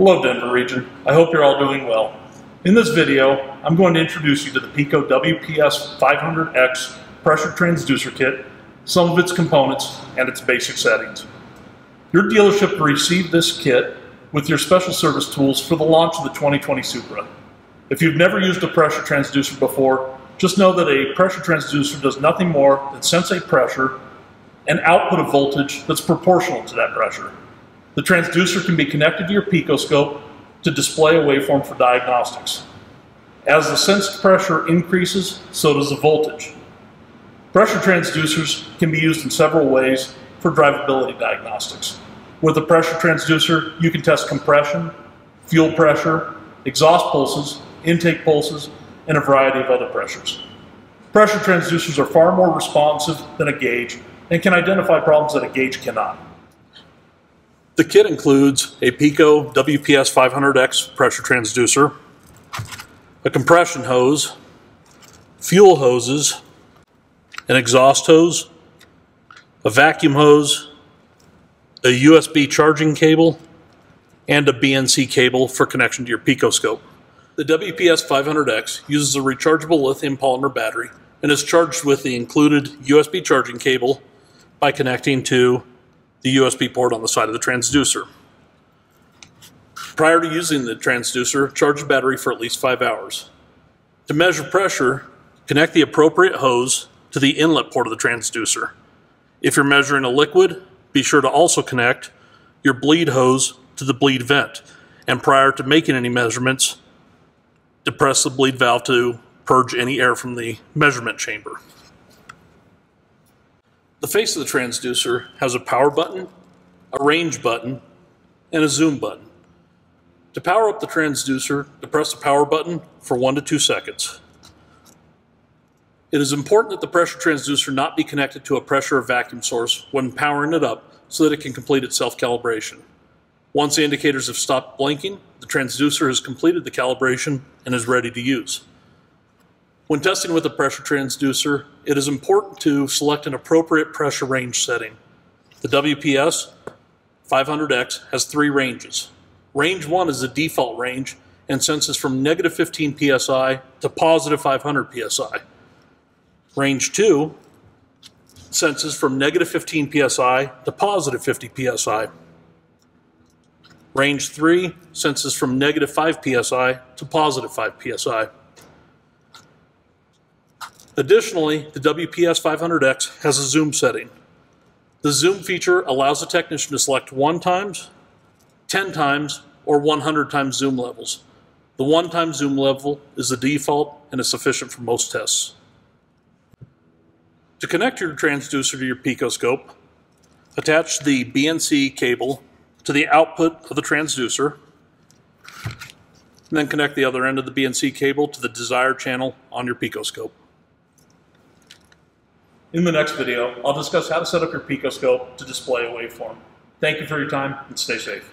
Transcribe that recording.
Hello Denver region, I hope you're all doing well. In this video, I'm going to introduce you to the Pico WPS 500X pressure transducer kit, some of its components, and its basic settings. Your dealership received this kit with your special service tools for the launch of the 2020 Supra. If you've never used a pressure transducer before, just know that a pressure transducer does nothing more than sense a pressure and output a voltage that's proportional to that pressure. The transducer can be connected to your picoscope to display a waveform for diagnostics. As the sensed pressure increases, so does the voltage. Pressure transducers can be used in several ways for drivability diagnostics. With a pressure transducer, you can test compression, fuel pressure, exhaust pulses, intake pulses, and a variety of other pressures. Pressure transducers are far more responsive than a gauge and can identify problems that a gauge cannot. The kit includes a Pico WPS 500X pressure transducer, a compression hose, fuel hoses, an exhaust hose, a vacuum hose, a USB charging cable, and a BNC cable for connection to your picoscope. The WPS 500X uses a rechargeable lithium polymer battery and is charged with the included USB charging cable by connecting to the USB port on the side of the transducer. Prior to using the transducer, charge the battery for at least five hours. To measure pressure, connect the appropriate hose to the inlet port of the transducer. If you're measuring a liquid, be sure to also connect your bleed hose to the bleed vent. And prior to making any measurements, depress the bleed valve to purge any air from the measurement chamber. The face of the transducer has a power button, a range button, and a zoom button. To power up the transducer, depress the power button for one to two seconds. It is important that the pressure transducer not be connected to a pressure or vacuum source when powering it up so that it can complete its self-calibration. Once the indicators have stopped blinking, the transducer has completed the calibration and is ready to use. When testing with a pressure transducer, it is important to select an appropriate pressure range setting. The WPS 500X has three ranges. Range 1 is the default range and senses from negative 15 psi to positive 500 psi. Range 2 senses from negative 15 psi to positive 50 psi. Range 3 senses from negative 5 psi to positive 5 psi. Additionally, the WPS 500X has a zoom setting. The zoom feature allows the technician to select 1 times, 10 times, or 100 times zoom levels. The 1 time zoom level is the default and is sufficient for most tests. To connect your transducer to your picoscope, attach the BNC cable to the output of the transducer, and then connect the other end of the BNC cable to the desired channel on your picoscope. In the next video, I'll discuss how to set up your picoscope to display a waveform. Thank you for your time and stay safe.